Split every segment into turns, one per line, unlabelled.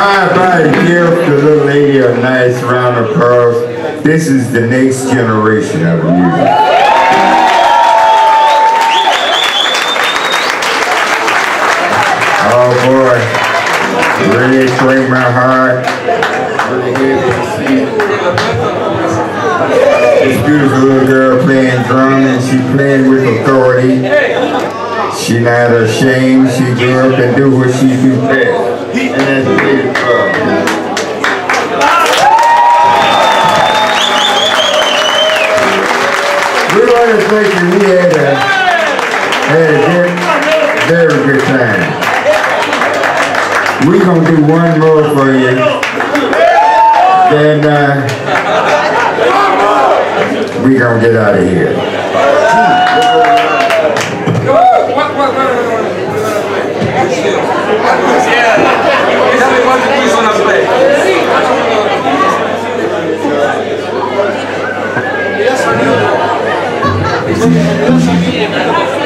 How about to give the little lady a nice round of applause? This is the next generation of music. Oh boy, really swing my heart. This beautiful little girl playing drum and she playing with authority. She not ashamed, she grew up and do what she do best. And that's big love. We want to thank you. We had a, had a good, very good time. We gonna do one more for you. Then uh, we gonna get out of here. Vediamo quanti qui sono aspetti. Lascia finire,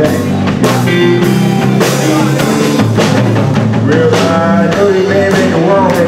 I know you may make a walk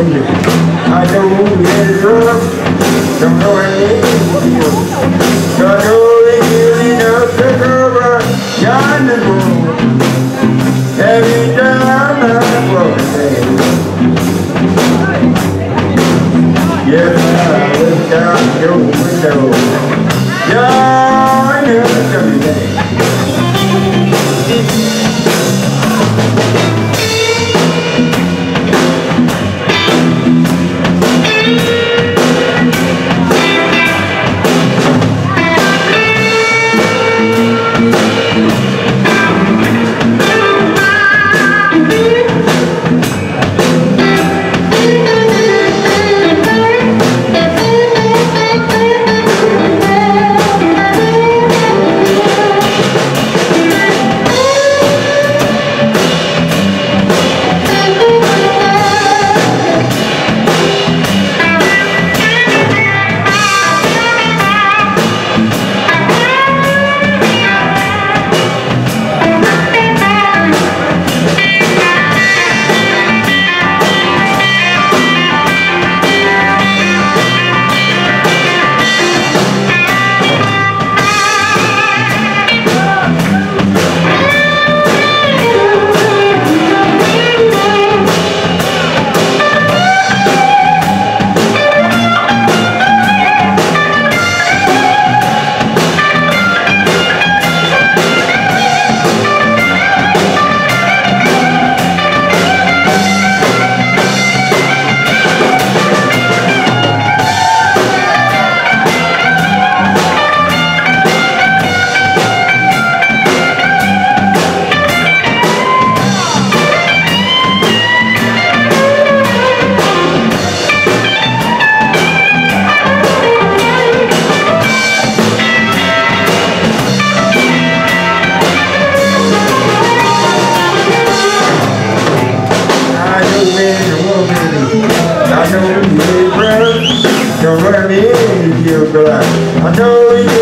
what me mean, you girl. I know you.